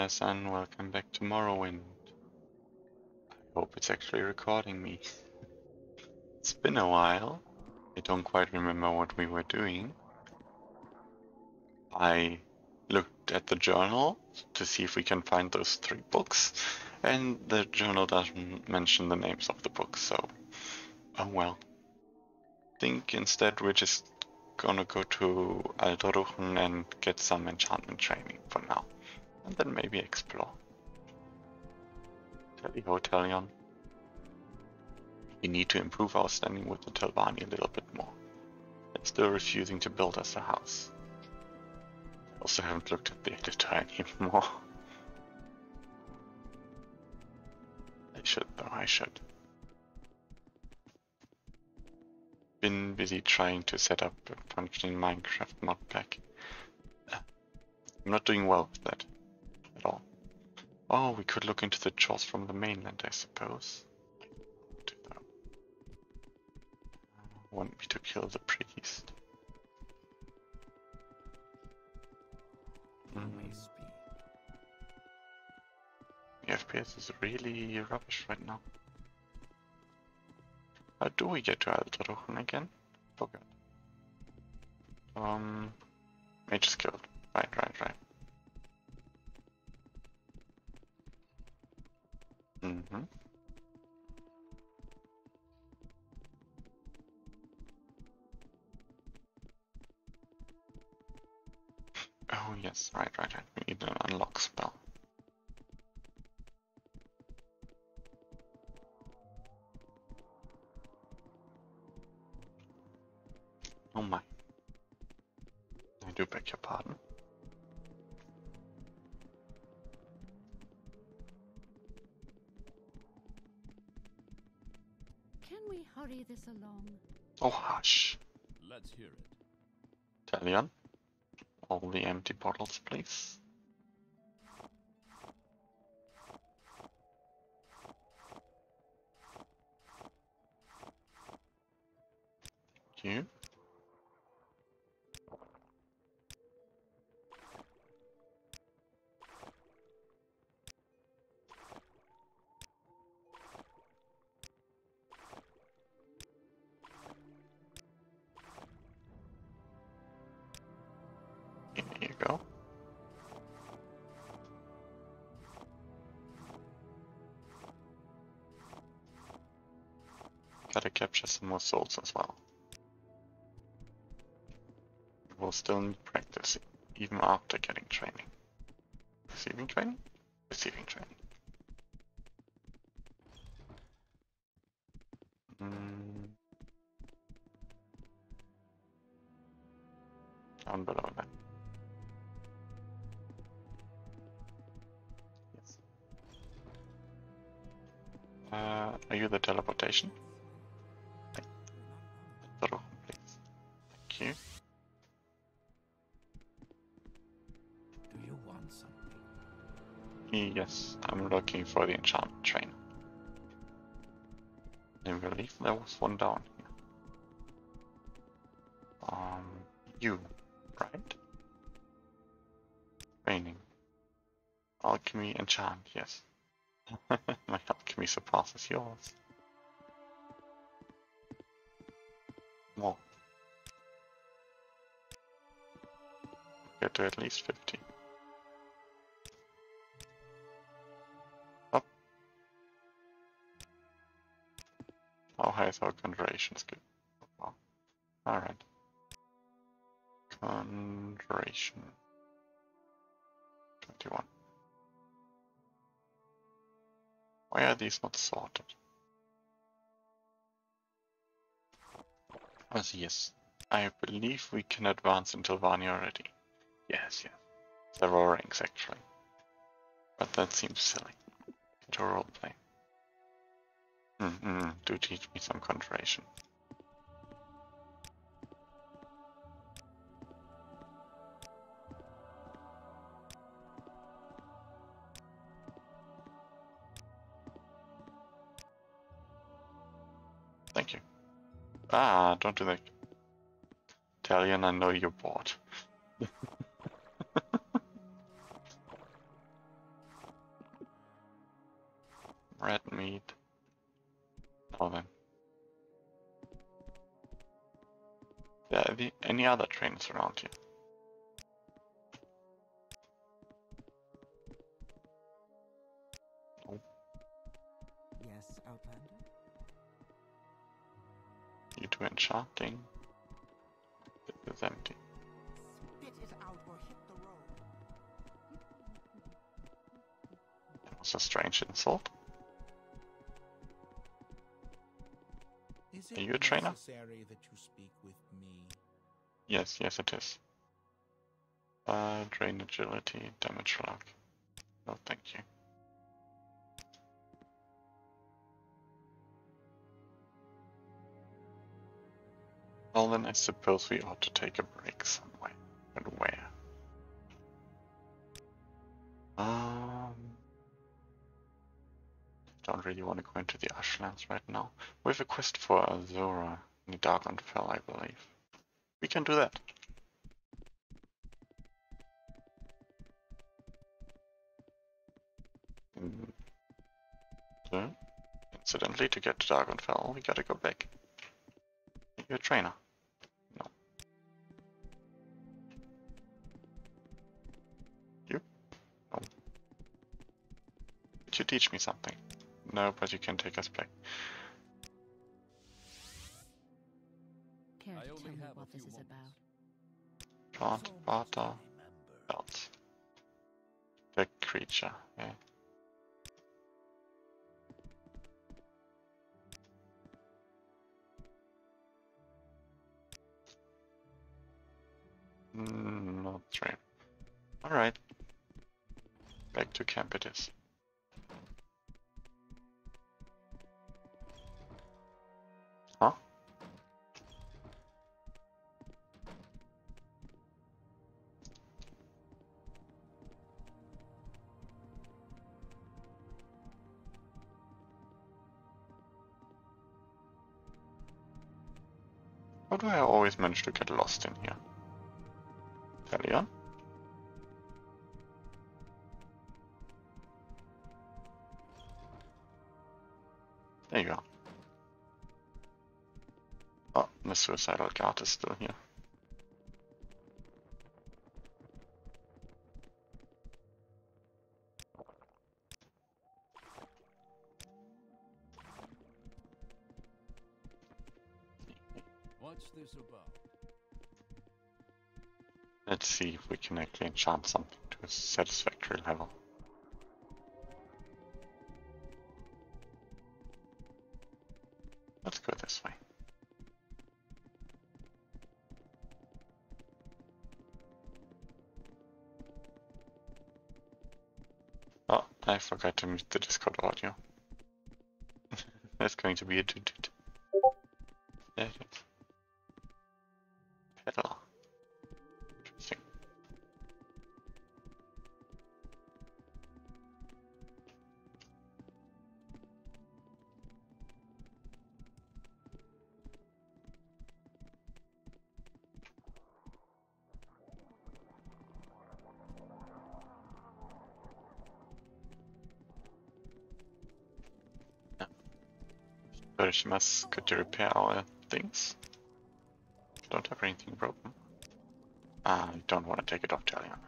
Minasan, welcome back to Morrowind. I hope it's actually recording me. it's been a while. I don't quite remember what we were doing. I looked at the journal to see if we can find those three books, and the journal doesn't mention the names of the books, so oh well. think instead we're just gonna go to Aldorruchen and get some enchantment training for now. And then maybe explore. Telly Hotelion. We need to improve our standing with the Telvanni a little bit more. They're still refusing to build us a house. Also haven't looked at the editor anymore. I should though, I should. been busy trying to set up a functioning Minecraft mod pack. I'm not doing well with that at all. Oh, we could look into the chores from the mainland, I suppose. Do that. Want me to kill the priest? Mm. The FPS is really rubbish right now. How do we get to Aldorruchen again? Forgot. Um, Mage's Guild. Right, right, right. Mm-hmm. Oh yes, right, right, right. We need an unlock spell. Oh my. I do beg your pardon. We hurry this along? Oh hush. Let's hear it. Talion. All the empty bottles, please. Thank you. Here you go. Gotta capture some more souls as well. We'll still need practice even after getting training. Receiving training? Receiving training. Mm. Down below the teleportation? Thank you. Do you want something? Yes, I'm looking for the enchantment train. I believe there was one down here. Um, you, right? Training. Alchemy enchant, yes. My alchemy surpasses yours. To at least 50. Up. How high is our conjuration skill? Oh, Alright. Conjuration. 21. Why are these not sorted? As yes, I believe we can advance into Vani already. Yes, yes. Several ranks actually. But that seems silly. To roleplay. Mm -mm, do teach me some conjuration. Thank you. Ah, don't do that. Italian, I know you're bored. Meet. Oh then. Yeah, any, any other trains around here? Yes, Outlander? You do enchanting. It is empty. Spit it out or hit the road. That was a strange insult. Are you a trainer? you speak with me? Yes, yes it is. Uh, drain agility, damage lock. No, thank you. Well then I suppose we ought to take a break somewhere. But where? Um don't really want to go into the Ashlands right now. We have a quest for Azura in the Dagon Fel, I believe. We can do that. Mm. So, incidentally, to get to Dagon Fel, we gotta go back. You're a trainer. No. You? No. Could you teach me something? No, but you can take us back. Care I to tell me what this is about? Plant, So much to barter, remember. belts. The creature, yeah. Mm, not true. Alright. Back to camp it is. How do I always manage to get lost in here? Talion? There you are. Oh, the suicidal guard is still here. About? Let's see if we can actually enchant something to a satisfactory level. Let's go this way. Oh, I forgot to mute the Discord audio. That's going to be a toot toot. There it is. Urshimas, could you repair our things? Don't have anything broken. I don't want to take it off Talion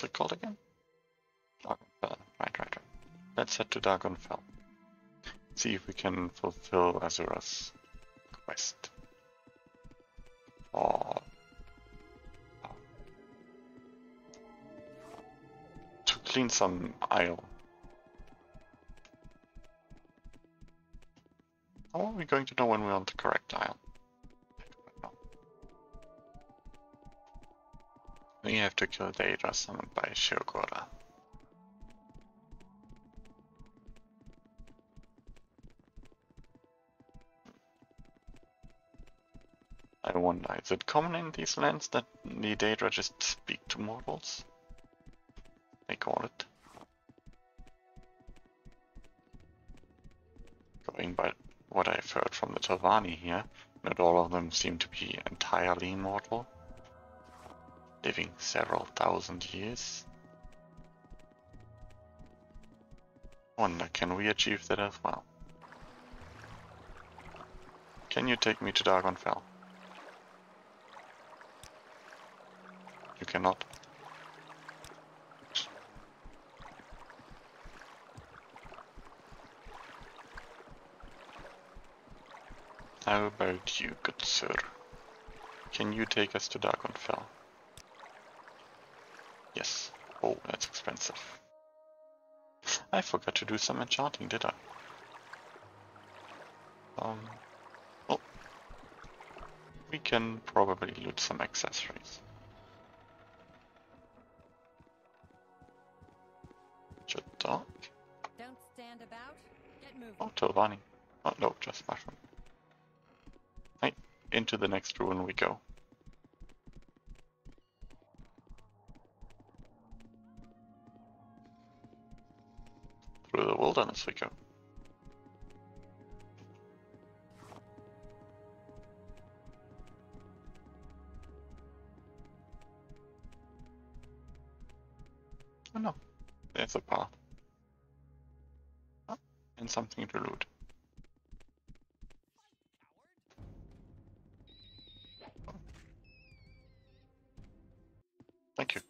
what's it called again? Dagon Fel. Uh, right, right, right. Let's head to Dagon Fel. See if we can fulfill Azura's quest. For to clean some isle. How are we going to know when we're on the correct isle? Have to kill the Daedra summoned by Sheogorath. I wonder, is it common in these lands that the Daedra just speak to mortals? They call it. Going by what I've heard from the Telvanni here, not all of them seem to be entirely immortal, living several thousand years. Wonder, can we achieve that as well? Can you take me to Dagon Fel? You cannot. How about you, good sir? Can you take us to Dagon Fel? Yes. Oh, that's expensive. I forgot to do some enchanting, did I? Um. Oh. We can probably loot some accessories. Should talk. Don't stand about. Get moving. Oh, Telvanni. Oh, no, just mushroom. Right, into the next ruin we go. Through the wilderness we go. Oh no, there's a path. Oh, and something to loot. Thank you.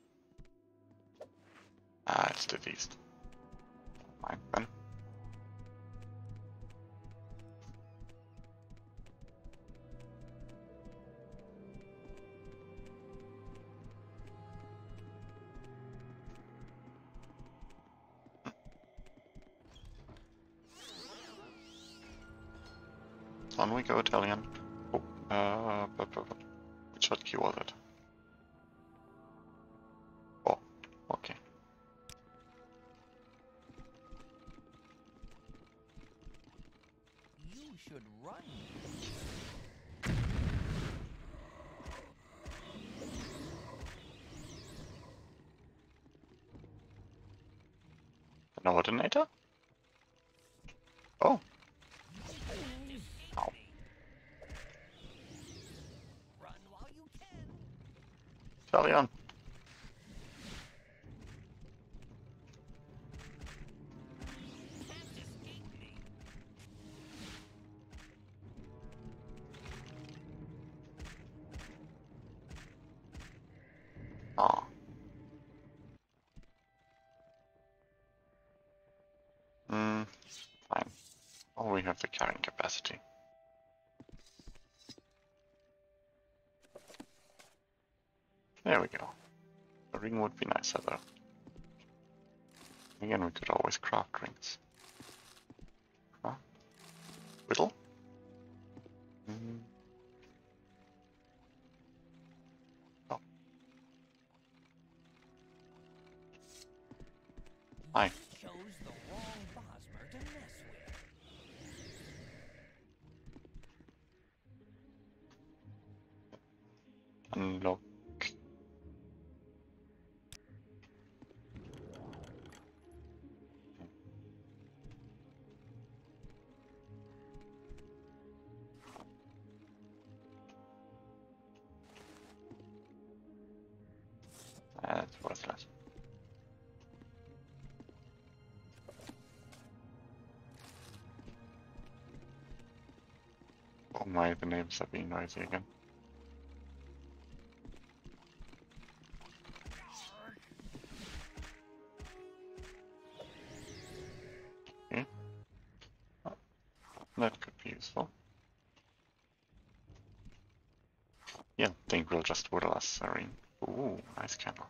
Ah, it's to the east. Fine, then. Go, Italian. Oh, uh, which hotkey was it? Oh, okay. You should run. An ordinator? There we go. A ring would be nicer though. Again, we could always craft rings. the names, stop being noisy again. That could be useful. Yeah, I think we'll just waterless, sorry. Ooh, nice candle.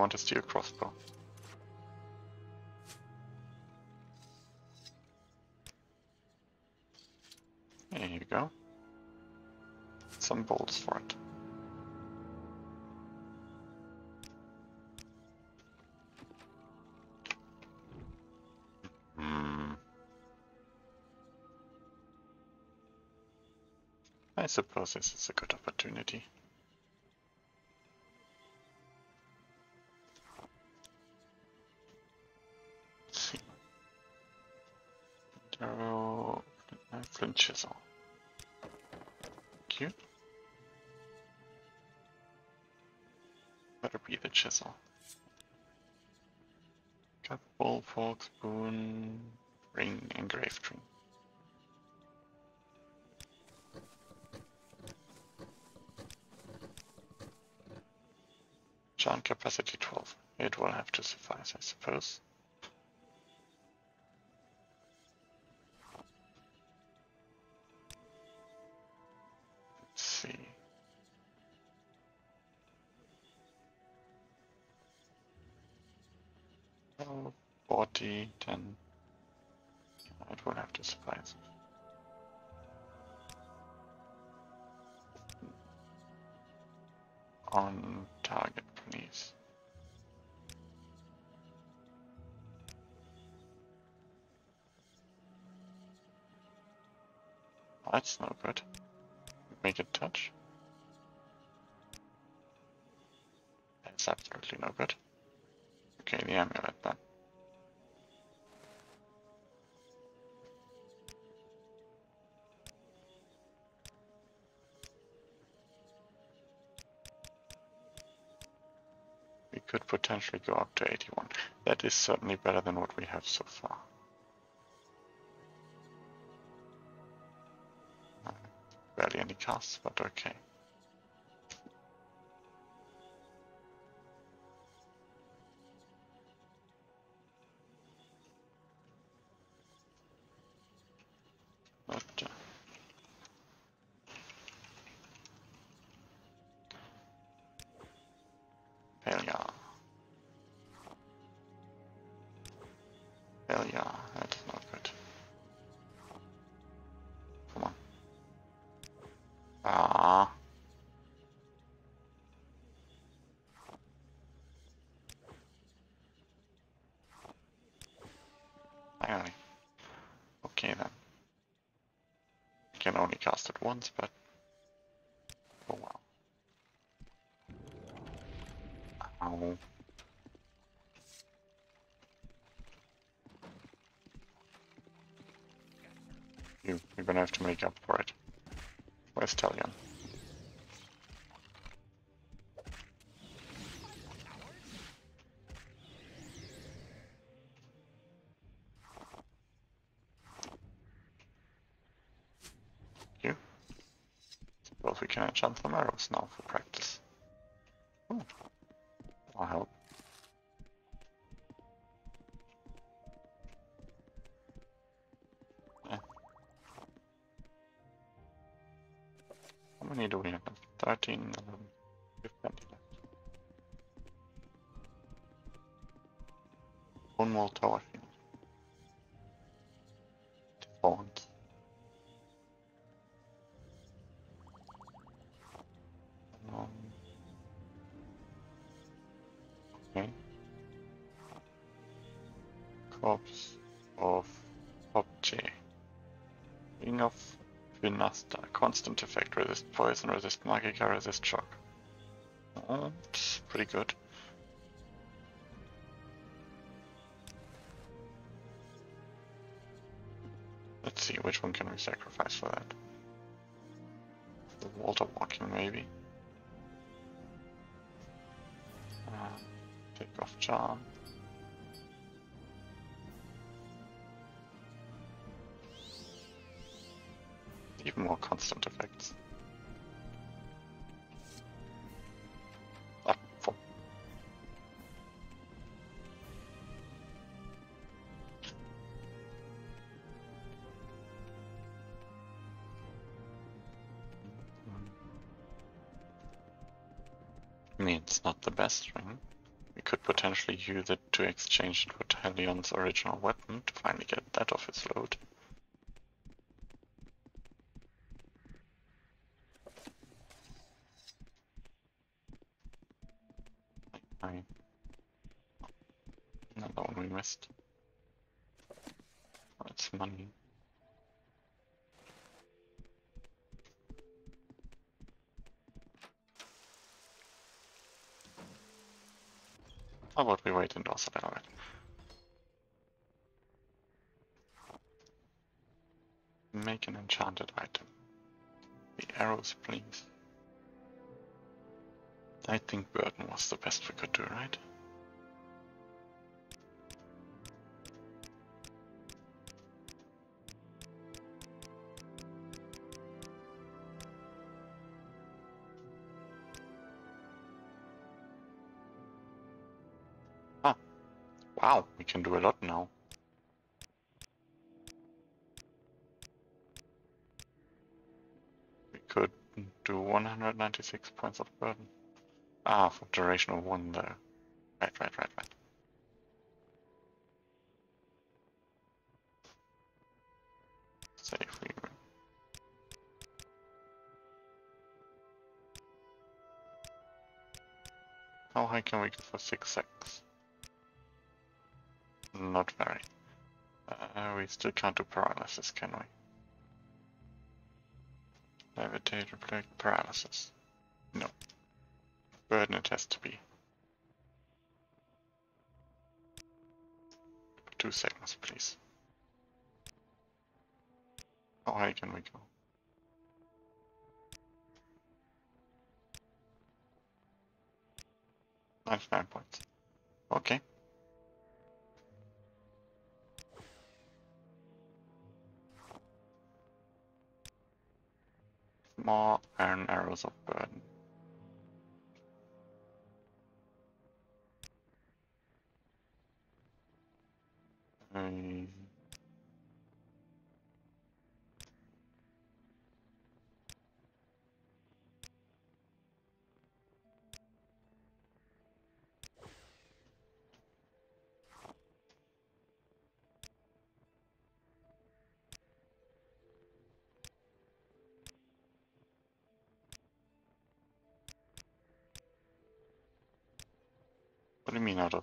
Want to steal a crossbow? There you go. Some bolts for it. Hmm. I suppose this is a good opportunity. Could potentially go up to 81. That is certainly better than what we have so far. Barely any casts, but okay. We can enchant some arrows now for practice. Vinasta. Constant effect. Resist poison, resist magicka, resist shock. Oh, pretty good. Let's see, which one can we sacrifice for that? the water walking maybe. Uh, take off charm. More constant effects. Ah. I mean, it's not the best ring. We could potentially use it to exchange it with Helion's original weapon to finally get that off his load. Can do a lot now. We could do 196 points of burden. Ah, for duration of one though. Right, right, right, right. How high can we go for 6x? Not very. Uh, we still can't do paralysis, can we? Levitate, reflect, paralysis. No. Burden it has to be. Two seconds, please. How high can we go? Ninety-nine points. Okay. More iron arrows of burden. Um,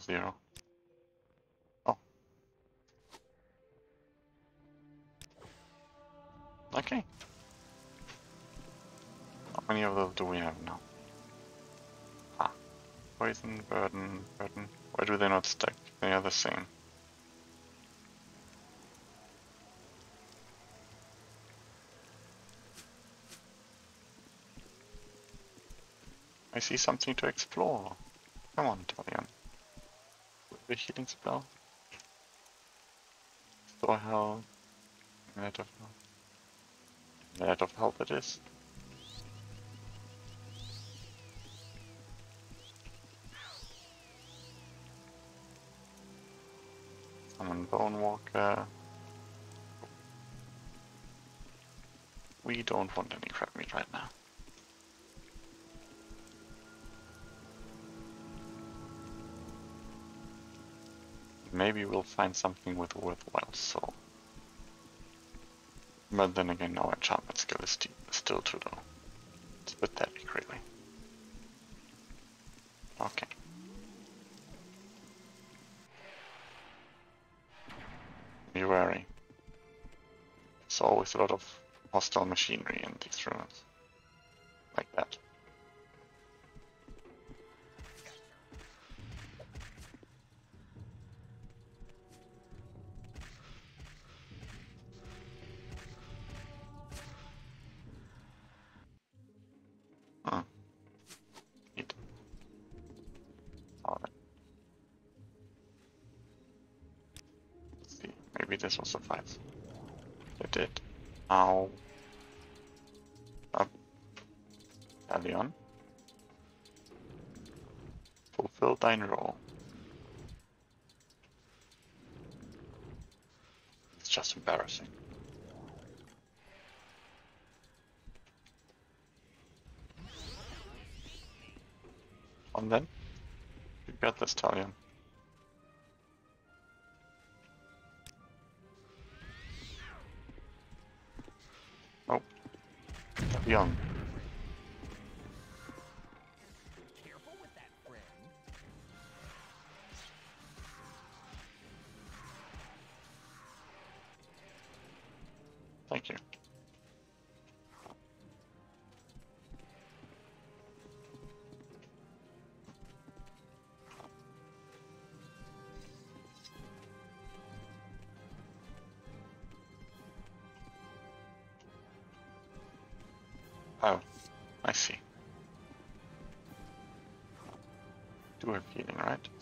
zero? Oh. Okay. How many of those do we have now? Ah. Poison, burden, burden. Why do they not stack? They are the same. I see something to explore. Come on, Talion. The healing spell. Store hell. Net of hell. Net of help it is. Summon Bone Walker. We don't want any crap meat right now. Maybe we'll find something with worthwhile soul. But then again, our enchantment skill is st still too low. It's pathetic, really. Okay. Be wary. There's always a lot of hostile machinery in these ruins. Like that. This will suffice. It did. Now. Up. Allion. Fulfill thine role.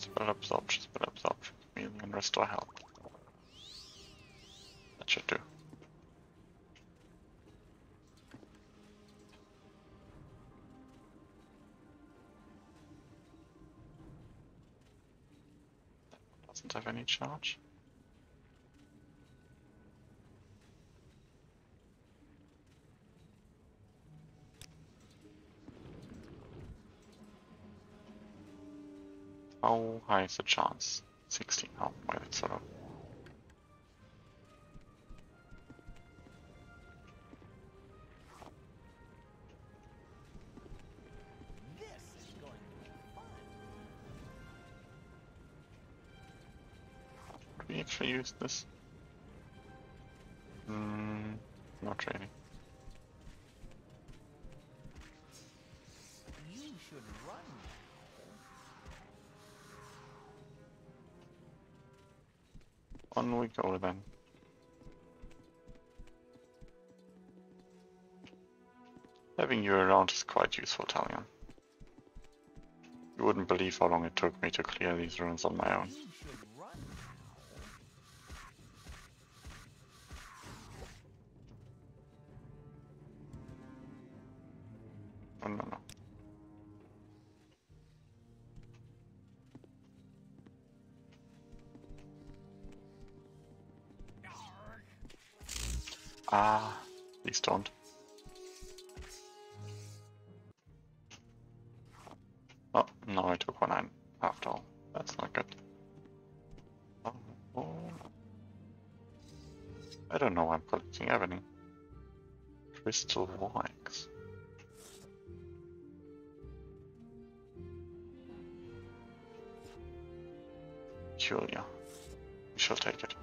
Spell absorption, spell absorption, healing, and restore health. That should do. Doesn't have any charge. How high is the chance? 16. Oh, well, it's sort of. We actually use this? On we go then. Having you around is quite useful, Talion. You wouldn't believe how long it took me to clear these runes on my own. Julia. We shall take it.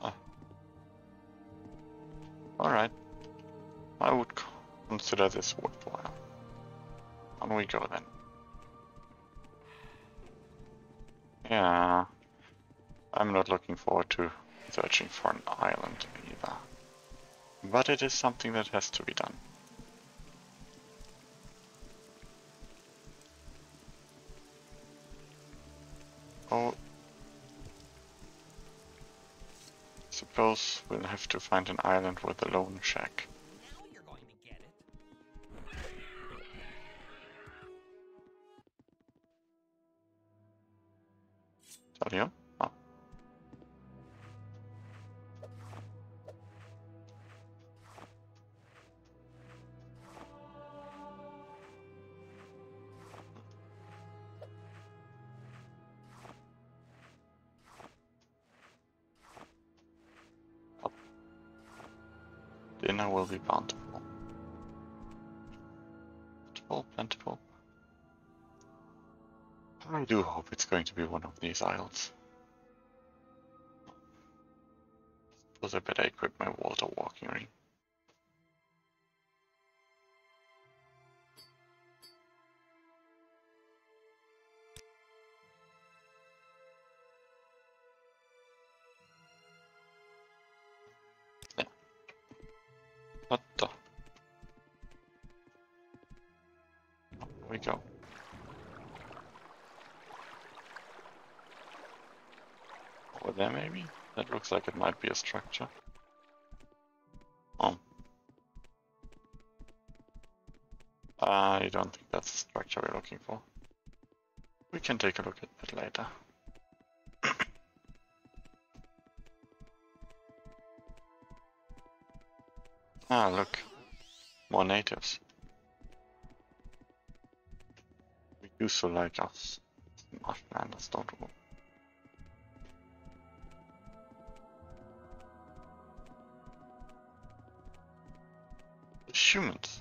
Ah. Alright. I would consider this worthwhile. On we go then. Searching for an island either. But it is something that has to be done. Oh. Suppose we'll have to find an island with a lone shack. These isles. Suppose I better equip my water walking ring. Yeah. What the? Here we go. There maybe? That looks like it might be a structure. Oh. I don't think that's the structure we're looking for. We can take a look at that later. ah, look. More natives. We used to like us. Marshlanders, don't we? Humans.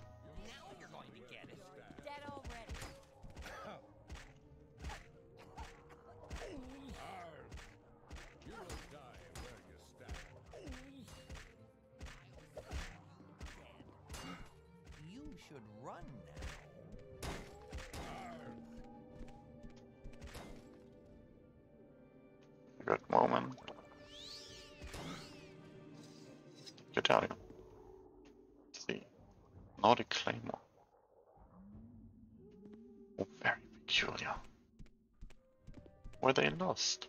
Lost?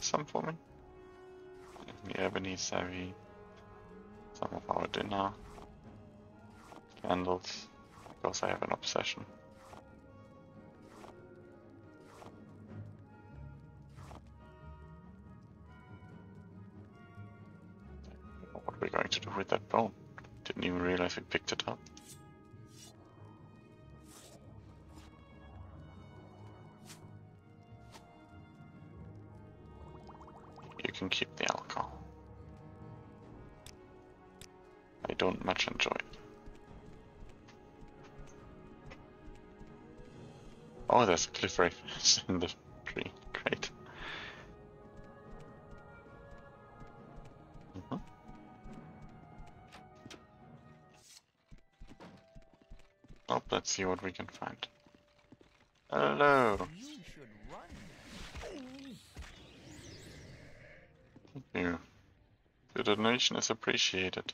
Some for me? The ebony savvy. Some of our dinner. Candles. Because I have an obsession. What we're we going to do with that bone. Didn't even realize we picked it up. Can keep the alcohol. I don't much enjoy it. Oh, there's a cliff in the tree. Great. Mhm. Oh, let's see what we can find. Hello. You should run now. Thank you. The donation is appreciated.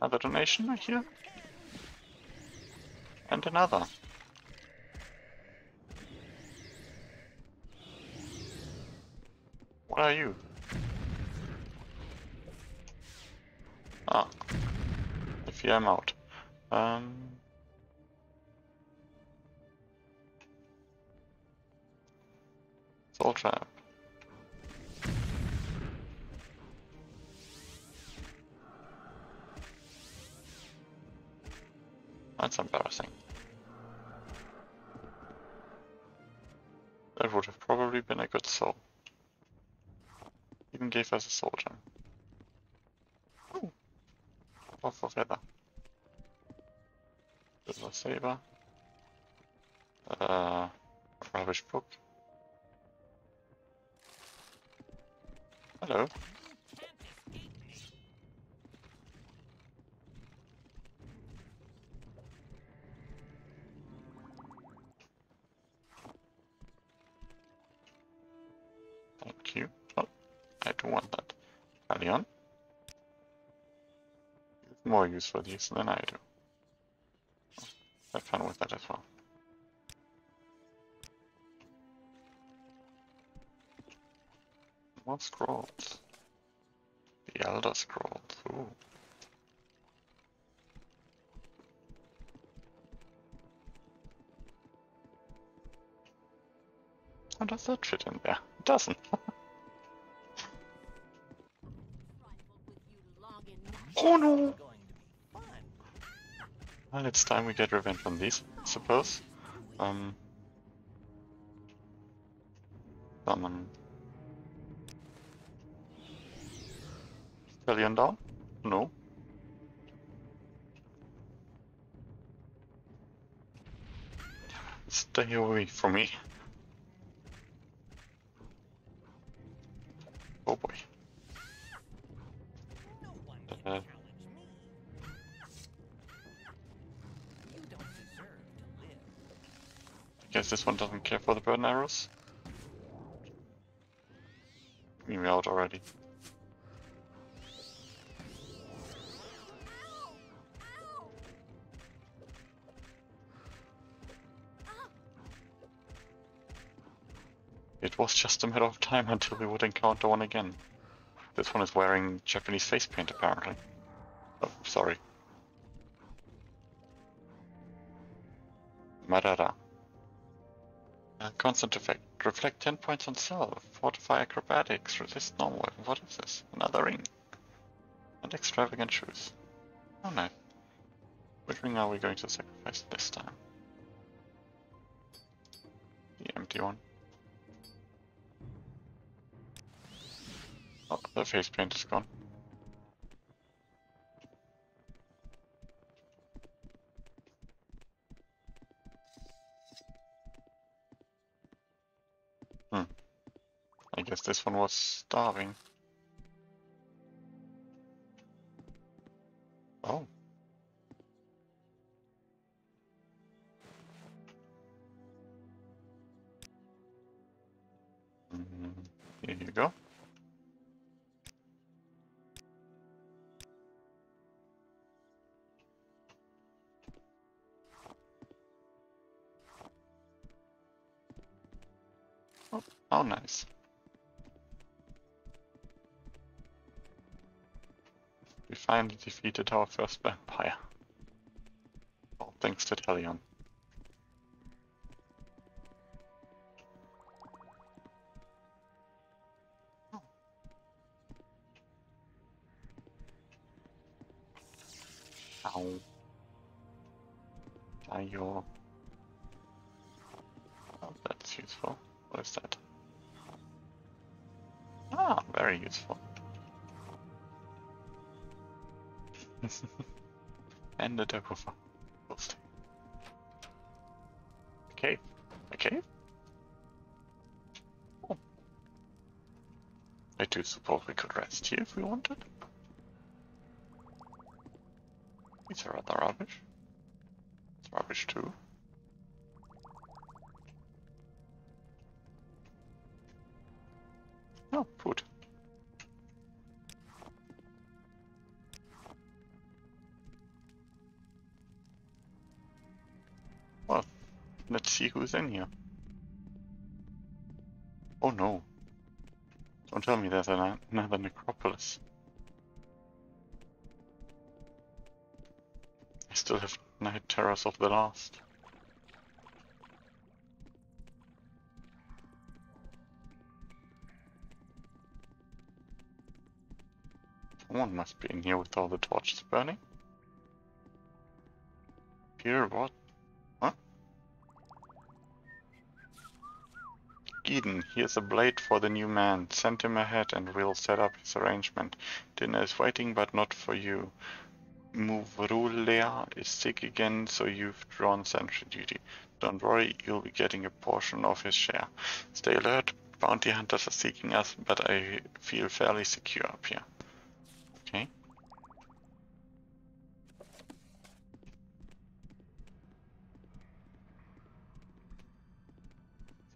Another donation hear? And another. What are you? Ah. If am out. Um. Use for these than I do. Oh, have fun with that as well. More scrolls. The Elder Scrolls. Ooh. Oh, How does that fit in there? It doesn't. Oh no! Going to be fun. Well, it's time we get revenge on these, I suppose. Um, Summon. Stallion down? No. Stay away from me. Oh boy. Guess this one doesn't care for the burn arrows. We're out already. It was just a matter of time until we would encounter one again. This one is wearing Japanese face paint apparently. Oh, sorry. Marara. Constant effect. Reflect 10 points on self. Fortify acrobatics. Resist normal. What is this? Another ring. And extravagant shoes. Oh no. Which ring are we going to sacrifice this time? The empty one. Oh, the face paint is gone. This one was starving. Oh. Mm, Here you go. Finally defeated our first vampire. All thanks to Talion. Ow. Ayo. Oh, that's useful. What is that? Ah, very useful. and the Deku post. Okay. Okay. Oh. I do suppose we could rest here if we wanted. These are rather rubbish. It's rubbish too. Oh. Who's in here. Oh no. Don't tell me there's an- another necropolis. I still have night terrors of the last. Someone must be in here with all the torches burning. Here, what? Eden, here's a blade for the new man. Send him ahead and we'll set up his arrangement. Dinner is waiting, but not for you. Muvrulea is sick again, so you've drawn sentry duty. Don't worry, you'll be getting a portion of his share. Stay alert, bounty hunters are seeking us, but I feel fairly secure up here.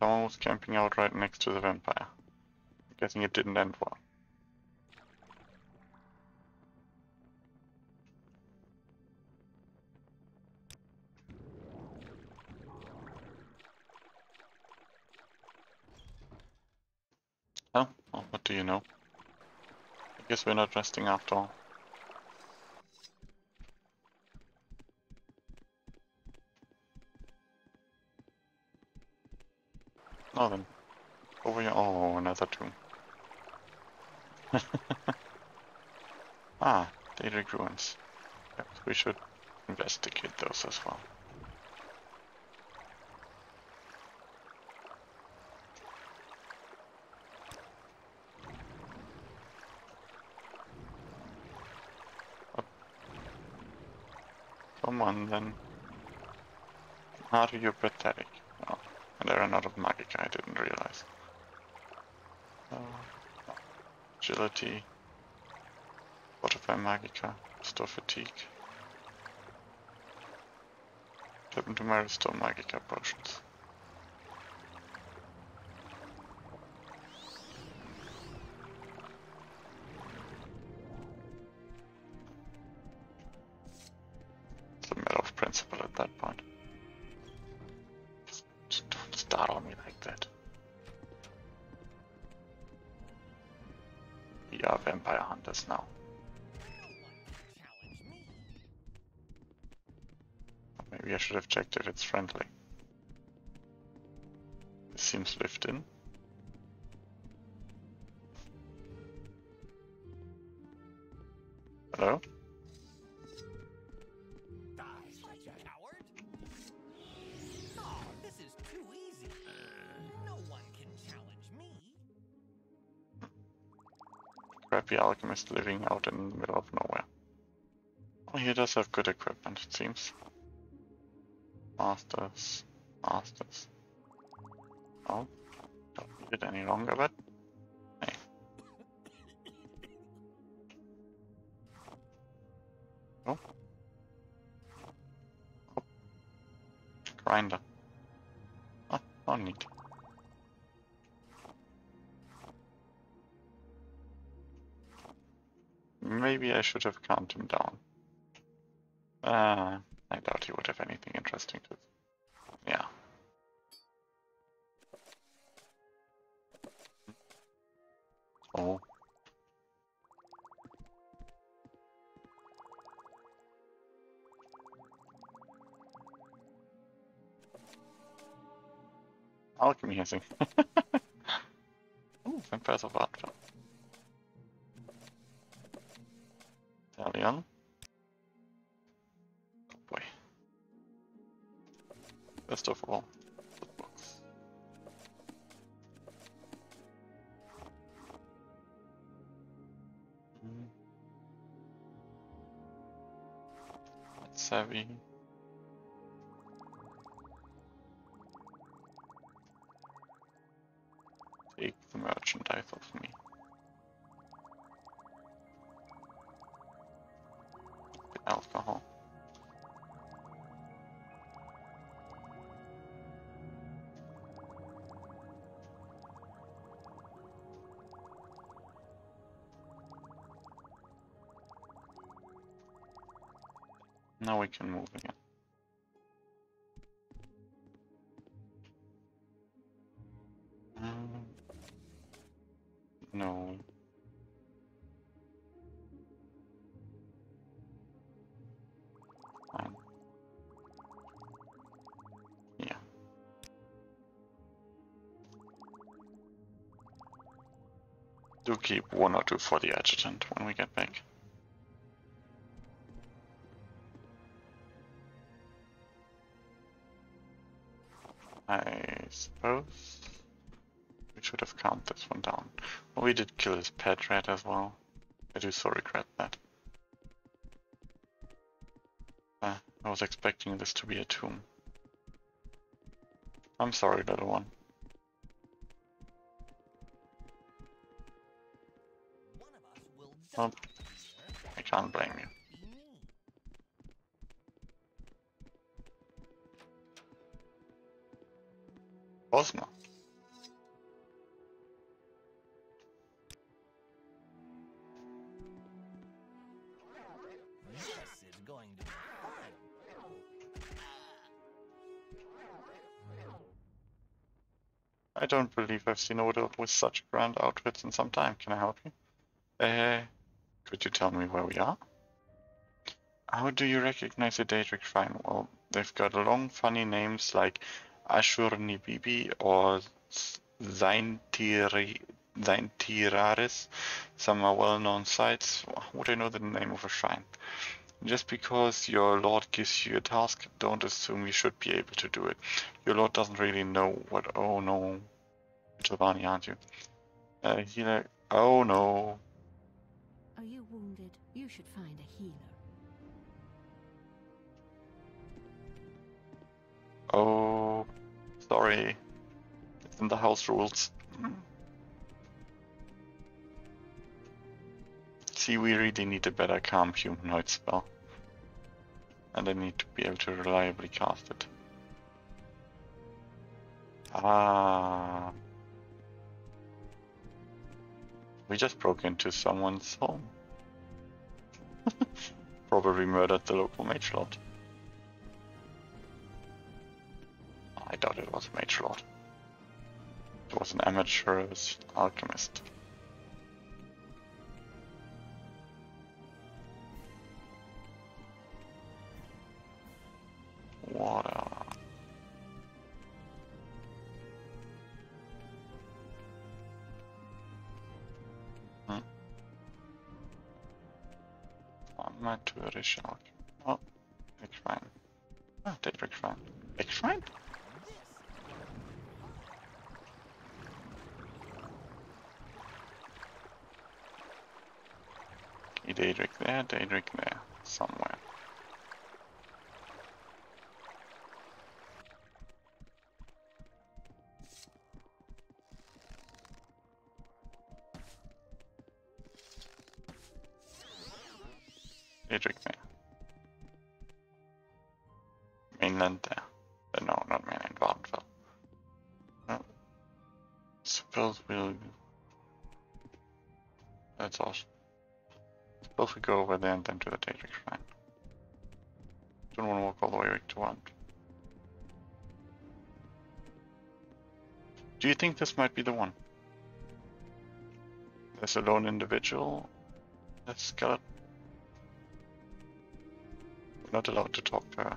Someone was camping out right next to the vampire. I'm guessing it didn't end well. Oh, well, what do you know? I guess we're not resting after all. Oh, Nothing. Over here. Oh, another tomb. ah, data ruins. Yep, we should investigate those as well. Oh, someone then. Are you pathetic? I ran out of magic, I didn't realize. Uh, agility. Fortify Magicka. Restore fatigue. Tap into my restore Magicka potions. It's friendly. This seems lived in. Hello? Crappy alchemist living out in the middle of nowhere. He does have good equipment, it seems. Masters. Masters. Oh, don't need it any longer, but hey. Oh. Oh. Grinder. Oh, oh neat. Maybe I should have calmed him down. Think. Ooh, Vampires of Artful. Italian. Oh boy. First of all. Hmm. Savvy. Can move no. Yeah. Do keep one or two for the adjutant when we get back. We did kill his pet rat as well. I do so regret that. Uh, I was expecting this to be a tomb. I'm sorry, little one. One of I've seen a Odo with such grand outfits in some time. Can I help you? Uh, could you tell me where we are? How do you recognize a Daedric shrine? Well, they've got long, funny names like Ashurnibibi or Zaintiri, Zaintiraris. Some are well-known sites. Would I know the name of a shrine? Just because your lord gives you a task, don't assume you should be able to do it. Your lord doesn't really know what. Oh no, Giovanni, aren't you? Uh, healer. Oh no. Are you wounded? You should find a healer. Oh, sorry. It's in the house rules. See, we really need a better calm humanoid spell. And I need to be able to reliably cast it. Ah. We just broke into someone's home. Probably murdered the local mage lord. I doubt it was a mage lord. It was an amateur alchemist. Water. Amateurisch alchemy. Oh, Eckschwein. Ah, Daedric Shrine. Eckschwein? Okay, Daedric there, Daedric there, somewhere. Think this might be the one? There's a lone individual. That's. We're not allowed to talk to her.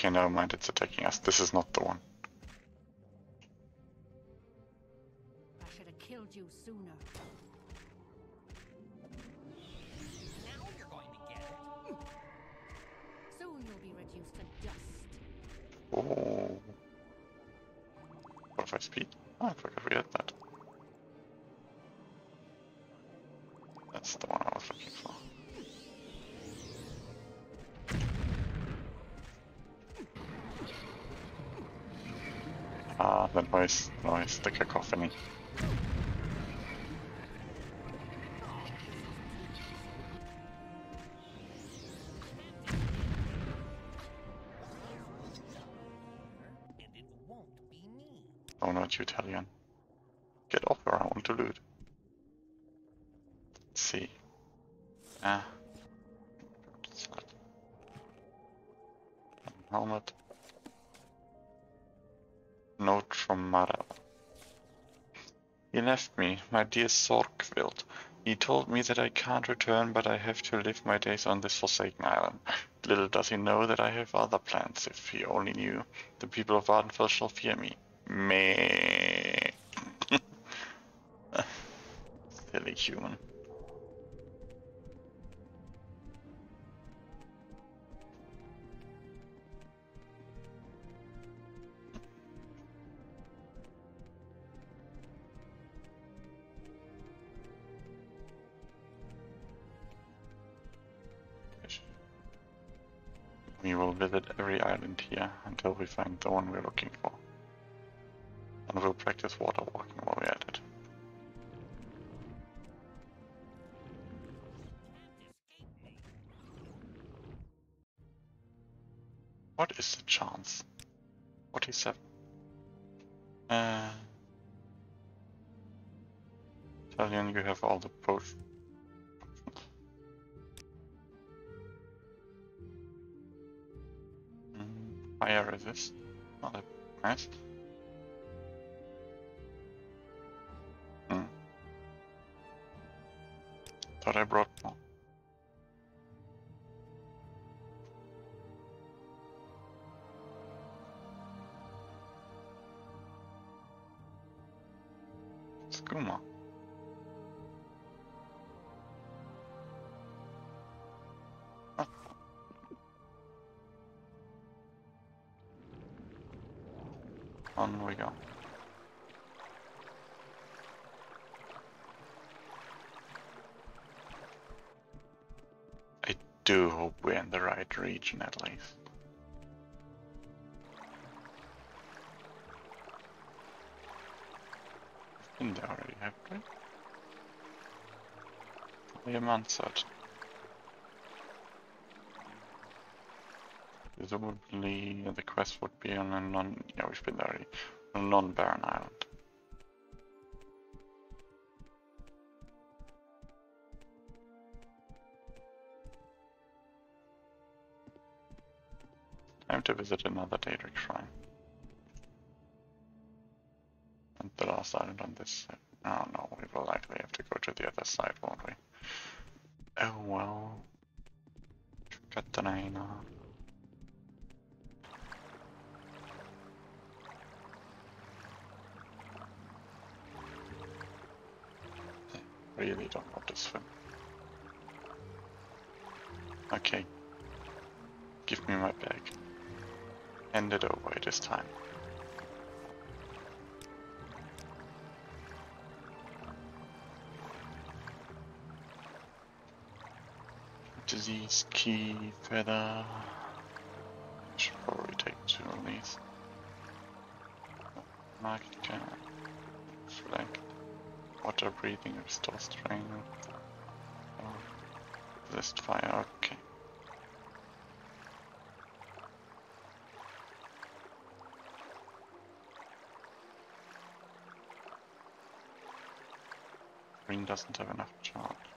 Okay, never mind, it's attacking us. This is not the one. I should have killed you sooner. The cacophony. He left me, my dear Sorkvild. He told me that I can't return, but I have to live my days on this forsaken island. Little does he know that I have other plans. If he only knew, the people of Vvardenfell shall fear me. Meh. Silly human. Find the one we're looking for. Fire resist. Not that nice. Hmm. Thought I brought right region at least. Been there already, have we? Only a month search. Presumably the quest would be on a non yeah we've been there already. On a non barren island. Visit another Daedric shrine. And the last island on this side. Oh no, we will likely have to go to the other side, won't we? Oh well. Katarina. I really don't want to swim. Okay. Give me my bag. Hand it over, it is time. Disease key feather. Should probably take two of these. Market can flank. Water breathing restore strain. Oh, resist fire. Okay. Green doesn't have enough charge.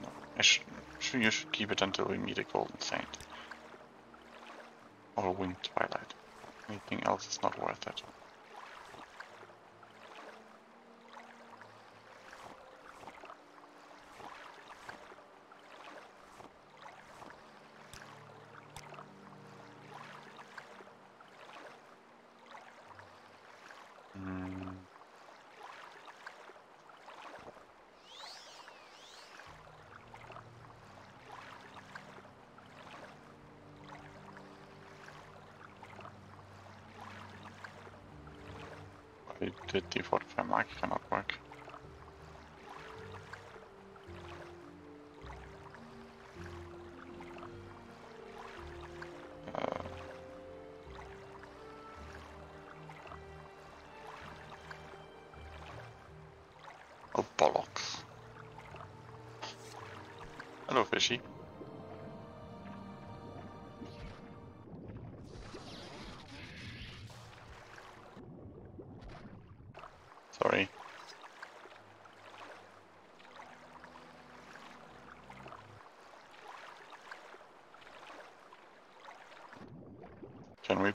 No, I should, you should keep it until we meet a golden saint. Or a winged twilight. Anything else is not worth it.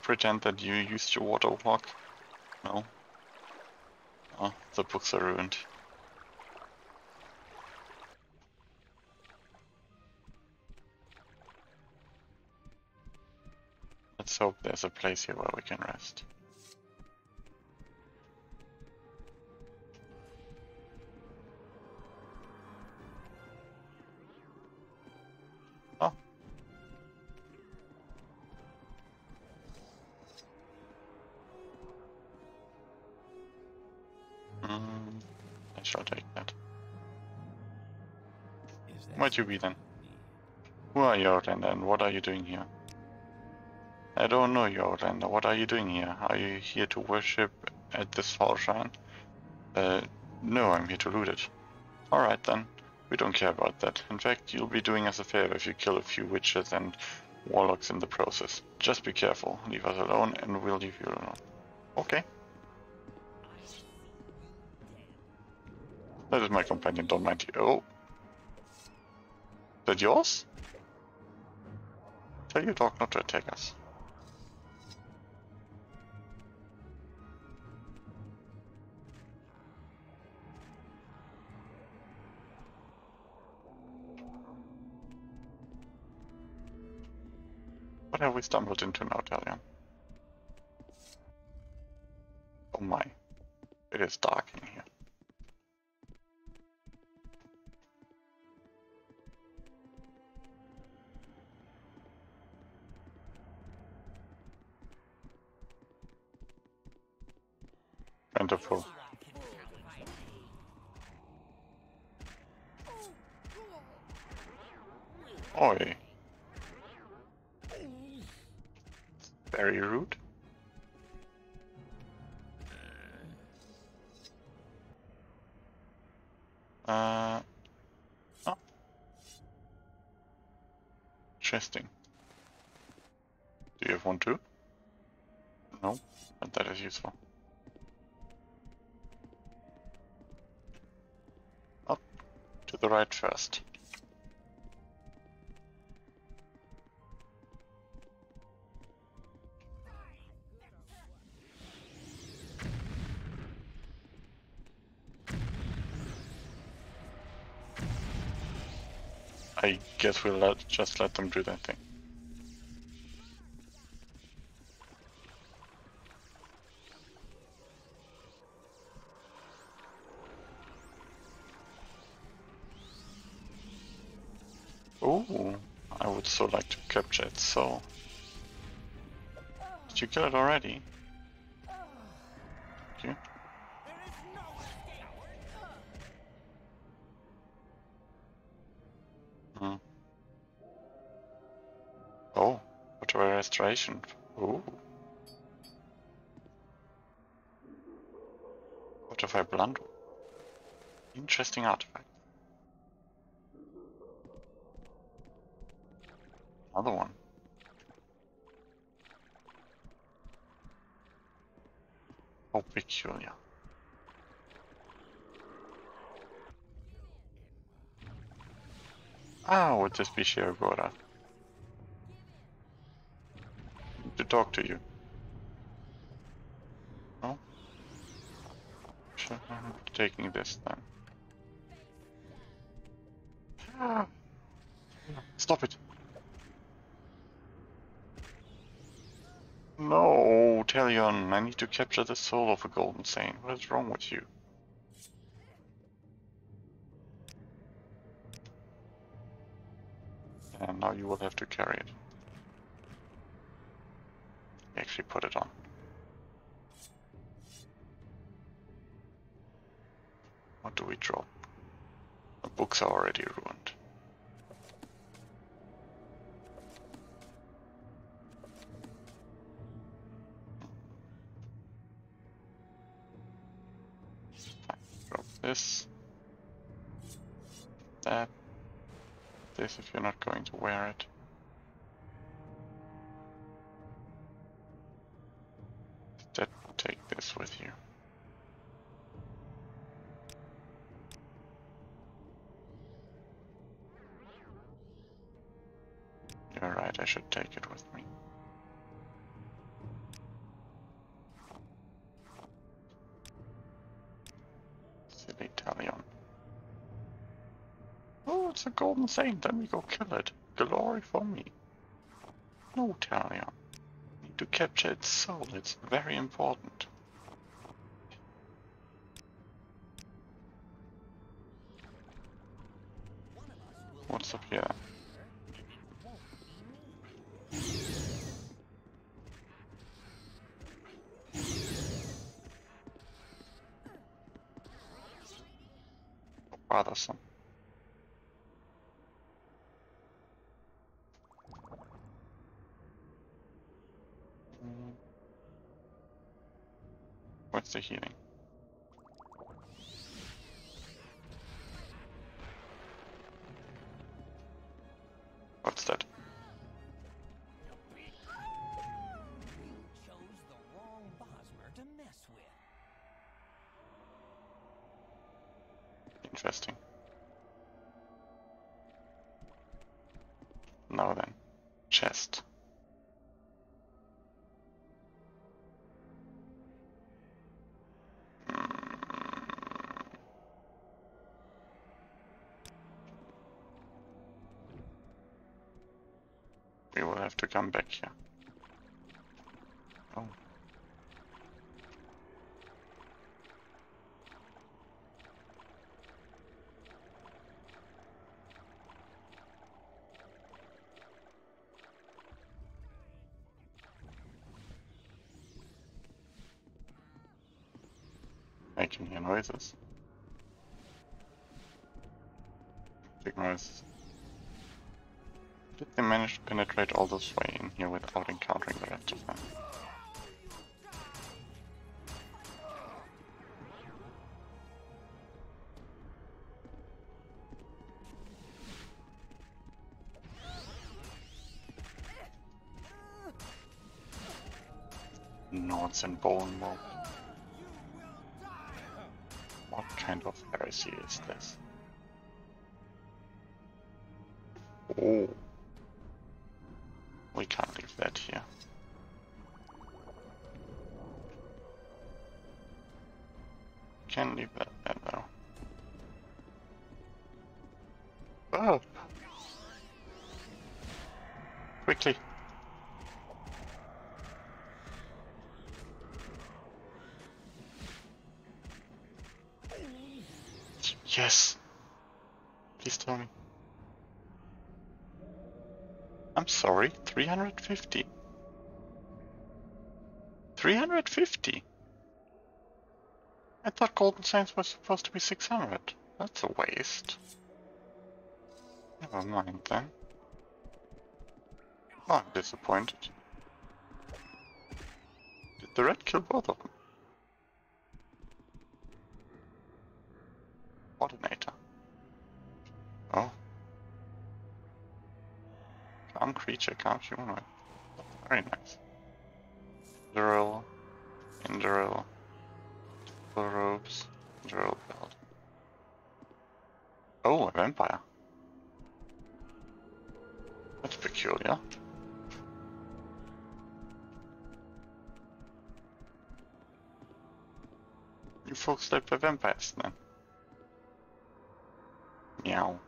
Pretend that you used your water walk? No. Oh, the books are ruined. Let's hope there's a place here where we can rest. Then? Who are you, Outlander, and what are you doing here? I don't know you, Outlander. What are you doing here? Are you here to worship at this fall shrine? Uh, no, I'm here to loot it. Alright then. We don't care about that. In fact, you'll be doing us a favor if you kill a few witches and warlocks in the process. Just be careful. Leave us alone and we'll leave you alone. Okay. That is my companion, don't mind you. Oh. That yours? Tell your dog not to attack us. What have we stumbled into now, Talion? Oh my. It is dark in here. Wonderful. Oi. Very rude. Uh. Oh. Interesting. Do you have one too? No, but that is useful. To the right first. I guess we'll let, just let them do that thing. So... Did you kill it already? Thank you. Hmm. Oh, what a restoration. Ooh. What if I blunder? Interesting artifact. Another one. Oh, peculiar. Ah, would this be Sheogorath? To talk to you. No? Sure, I'm taking this then. Stop it! No, Talion, I need to capture the soul of a golden saint. What is wrong with you? And now you will have to carry it. Actually put it on. What do we drop? The books are already ruined. This. That. This if you're not going to wear it. Instead, take this with you. You're right, I should take it with me. A golden saint, then we go kill it. Glory for me. No, Talion. Need to capture its soul, it's very important. What's up here? Chest. We will have to come back here. Noises. Big noises. Did they manage to penetrate all this way in here without encountering the rest of them? Nords and bone kind of heresy is this? Oh. 350. 350? I thought Golden Saints was supposed to be 600. That's a waste. Never mind then. Oh, I'm disappointed. Did the red kill both of them? Coordinator. Oh. Calm creature, calm humanoid. Very nice. Drill. Indoril. Full robes. Drill belt. Oh, a vampire. That's peculiar. You folks like the vampires then? Meow.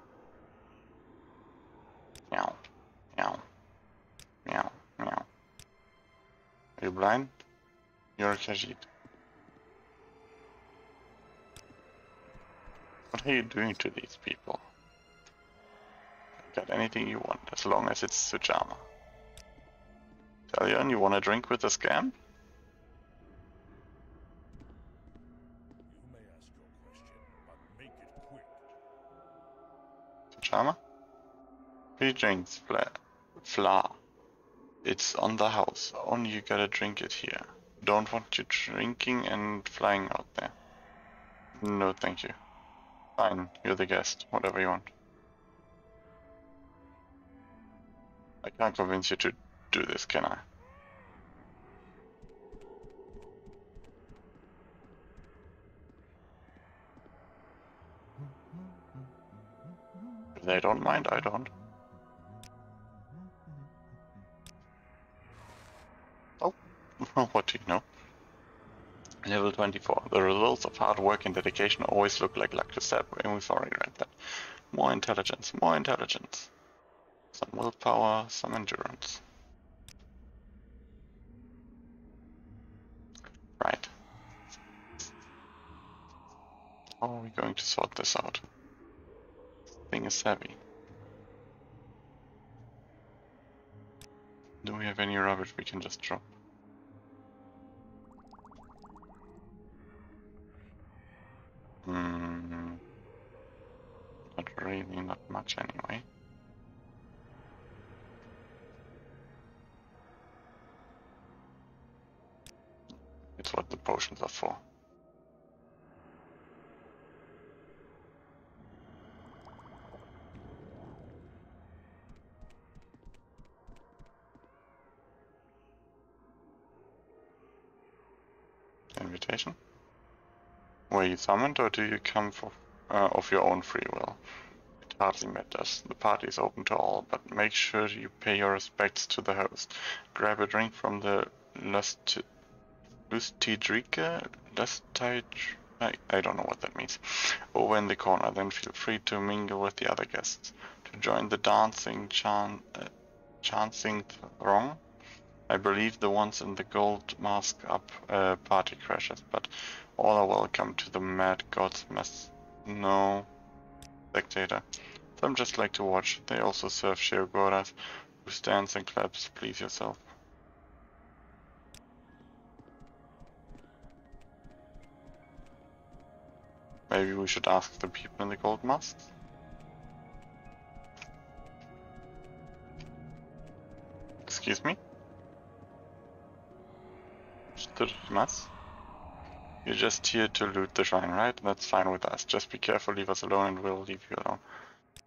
Meow. Meow. Meow. Are you blind? You're a Khajiit. What are you doing to these people? Got anything you want, as long as it's Sujamma. Talion, you want a drink with a scam? You may ask your question, but make it quick. Sujamma? Free drinks, fla. Fla. It's on the house. Only you gotta drink it here. Don't want you drinking and flying out there. No, thank you. Fine, you're the guest. Whatever you want. I can't convince you to do this, can I? If they don't mind, I don't. What do you know? Level 24. The results of hard work and dedication always look like luck to step, and we've already read that. More intelligence, more intelligence. Some willpower, some endurance. Right. How are we going to sort this out? This Thing is heavy. Do we have any rubbish we can just drop? Hmm. Not really, not much anyway. It's what the potions are for. Were you summoned or do you come for, uh, of your own free will? It hardly matters. The party is open to all, but make sure you pay your respects to the host. Grab a drink from the Lust Lustidrika? Lustid... I, I don't know what that means. Over in the corner, then feel free to mingle with the other guests. To join the dancing chan... Uh, chancing throng? I believe the ones in the gold mask up uh, party crashes, but all are welcome to the Mad Gods mess. No. Spectator. Some just like to watch. They also serve Sheogorath, who stands and claps. Please yourself. maybe we should ask the people in the gold masks. Excuse me? You're just here to loot the shrine, right? That's fine with us. Just be careful, leave us alone, and we'll leave you alone.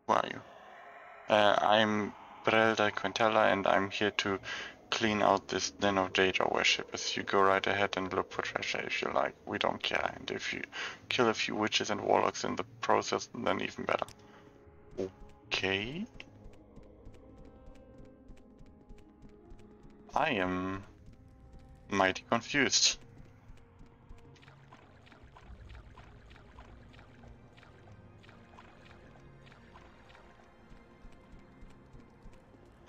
Who are you? Uh, I'm Brelda Quintella, and I'm here to clean out this den of Daedra worshippers. You go right ahead and look for treasure if you like. We don't care. And if you kill a few witches and warlocks in the process, then even better. Okay. I am mighty confused.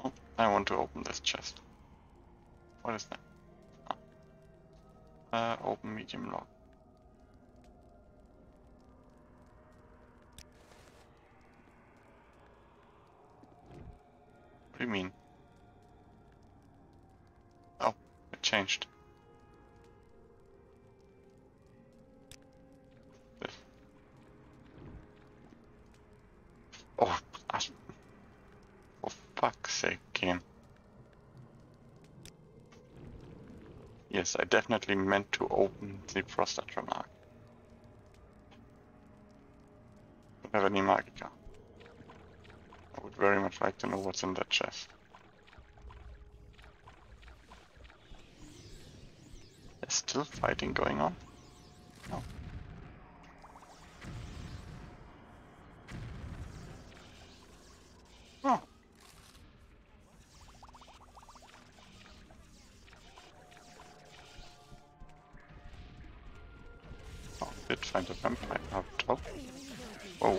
Oh, I want to open this chest. What is that? Ah. Uh, open medium lock. What do you mean? Oh, it changed. Oh, ah, for fuck's sake, game. Yes, I definitely meant to open the Prostatra mark. Don't have any Magicka. I would very much like to know what's in that chest. There's still fighting going on? Oh. Oh. Did find a vampire up top. Oh.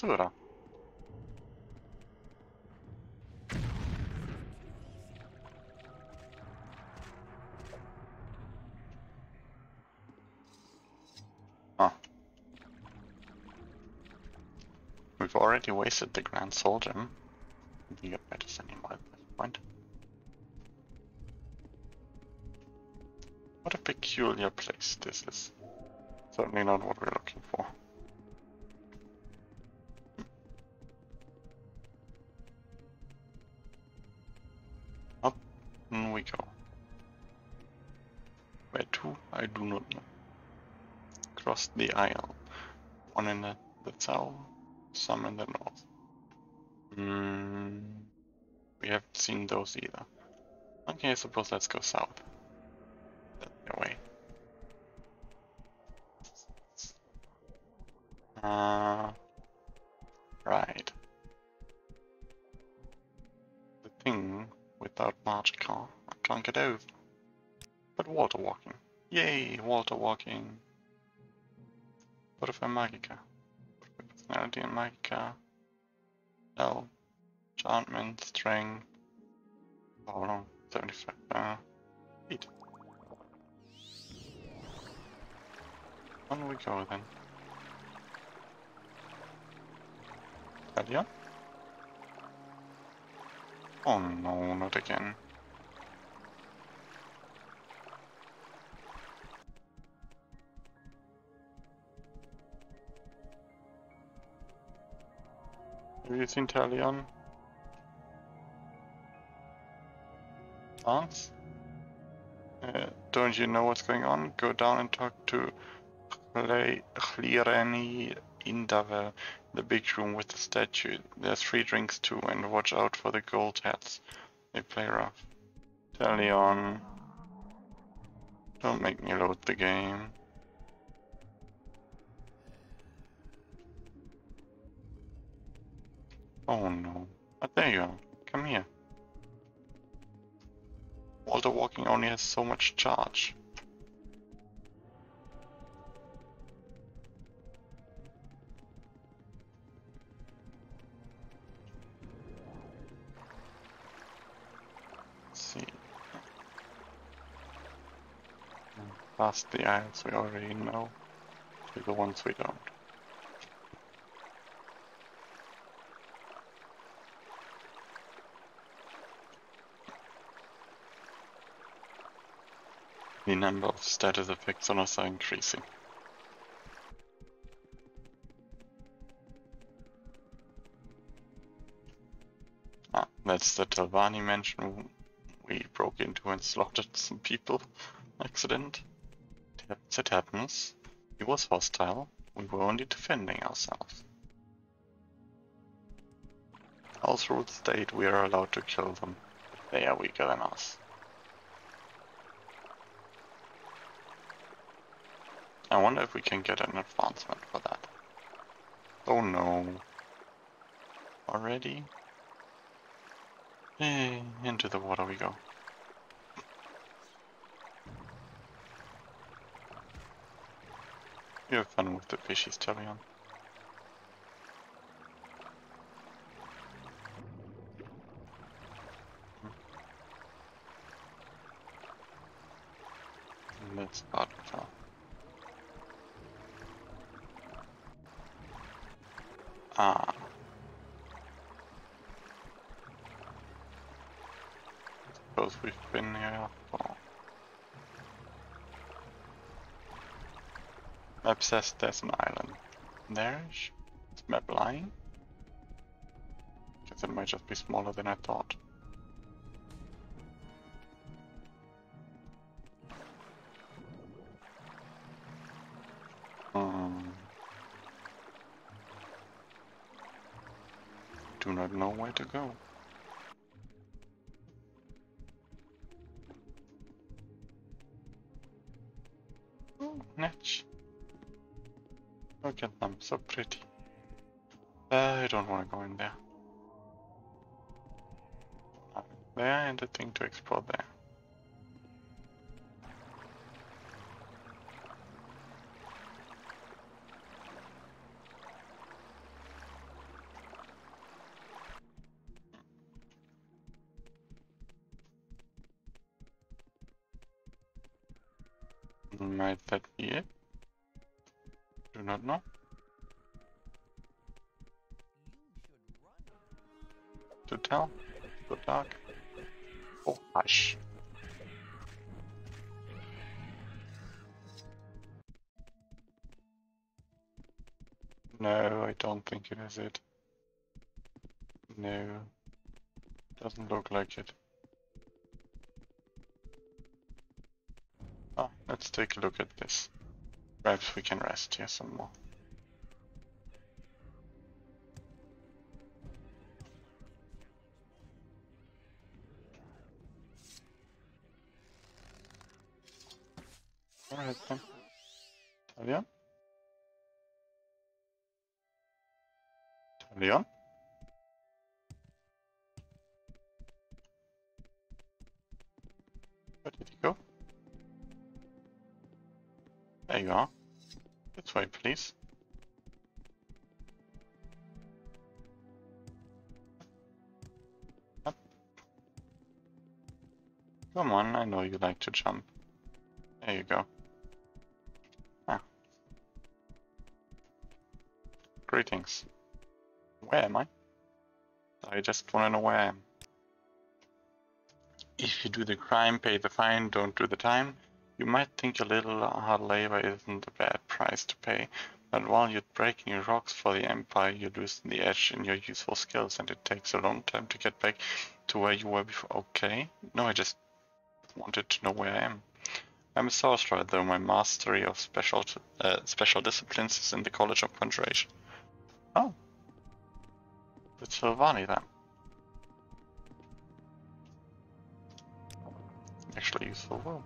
Huh. Ah. We've already wasted the Grand Soldier. Hmm. Gem. We get better anymore at this point. What a peculiar place this is. Certainly not what we're looking for. The isle, One in the, the south, some in the north. Hmm. we haven't seen those either. Okay, I suppose let's go south. That's way. Uh, right. The thing without March car, I can't get over. But water walking. Yay, water walking. What if Have you seen Talion? Lance? Uh, don't you know what's going on? Go down and talk to Chlireni Indavel, the big room with the statue. There's free drinks too, and watch out for the gold hats. They play rough. Talion. Don't make me load the game. Oh no. Oh, there you are. Come here. Walter walking only has so much charge. Let's see. Past the isles we already know, to the ones we don't. The number of status effects on us are increasing. Ah, that's the Telvanni mansion we broke into and slaughtered some people. Accident. It happens, it happens. He was hostile. We were only defending ourselves. House rules state we are allowed to kill them. They are weaker than us. I wonder if we can get an advancement for that. Oh no. Already? Hey, into the water we go. You have fun with the fishies, Talion. Hmm. Let's start with our Ah. Suppose we've been here for. Map says there's an island. There's is map lying? Guess it might just be smaller than I thought. Pretty. I don't want to go in there. There and a thing to explore there. We can rest here some more. You like to jump. There you go. Ah. Greetings. Where am I? I just wanna know where I am. If you do the crime, pay the fine, don't do the time. You might think a little hard labor isn't a bad price to pay, but while you're breaking your rocks for the Empire, you lose the edge in your useful skills, and it takes a long time to get back to where you were before. Okay, no, I just wanted to know where I am. I'm a sorcerer, though my mastery of special uh, special disciplines is in the College of Conjuration. Oh, it's Silvani then. Actually useful room.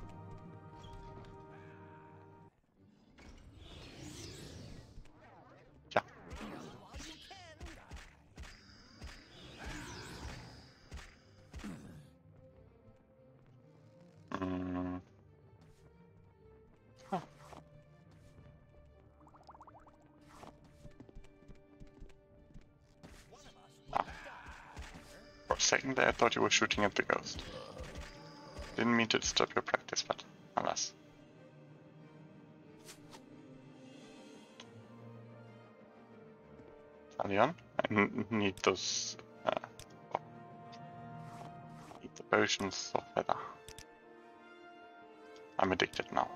Thought you were shooting at the ghost. Didn't mean to disturb your practice, but alas. Talion, I need those. Uh, oh. need the potions of feather. I'm addicted now.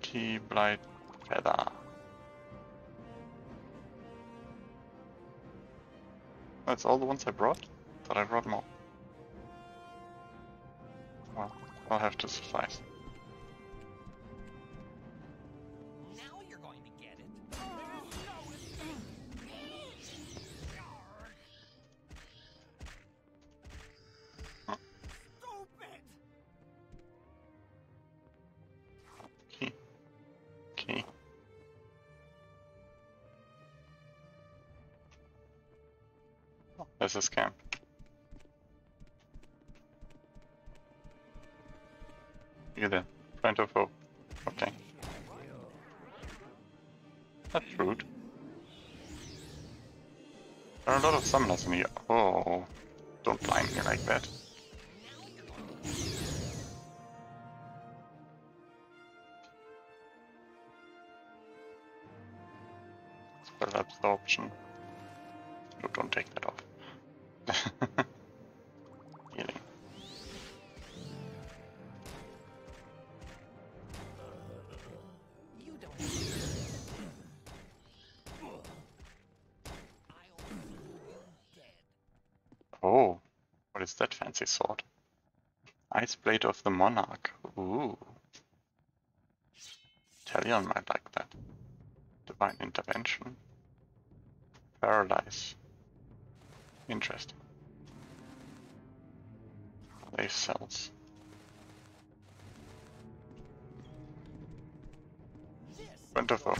Key, blight, feather. That's all the ones I brought? Thought I brought more. Well, I'll have to suffice. A scam. You there. Friend of hope. Okay. That's rude. There are a lot of summoners in here. Oh, don't blind me like that. That fancy sword? Ice Blade of the Monarch. Ooh. Talion might like that. Divine Intervention. Paralyze. Interesting. They cells. Wonderful.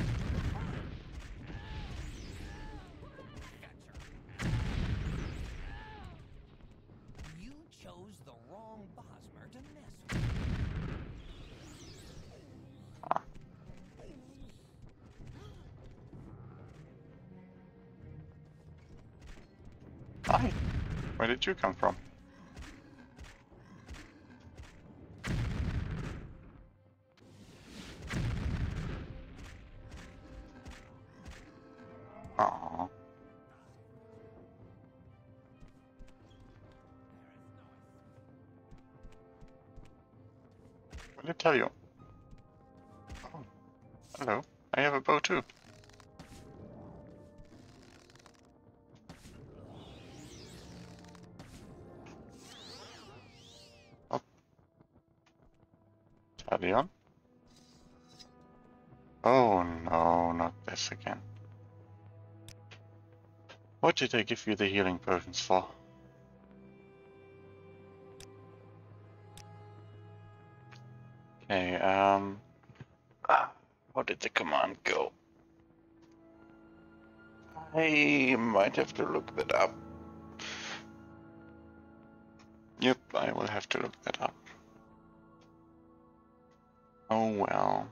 You come from? Did I give you the healing potions for? Okay, um... Ah, how did the command go? I might have to look that up. Yep, I will have to look that up. Oh well.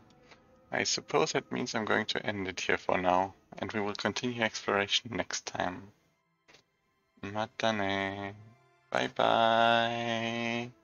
I suppose that means I'm going to end it here for now, and we will continue exploration next time. またね。バイバイ。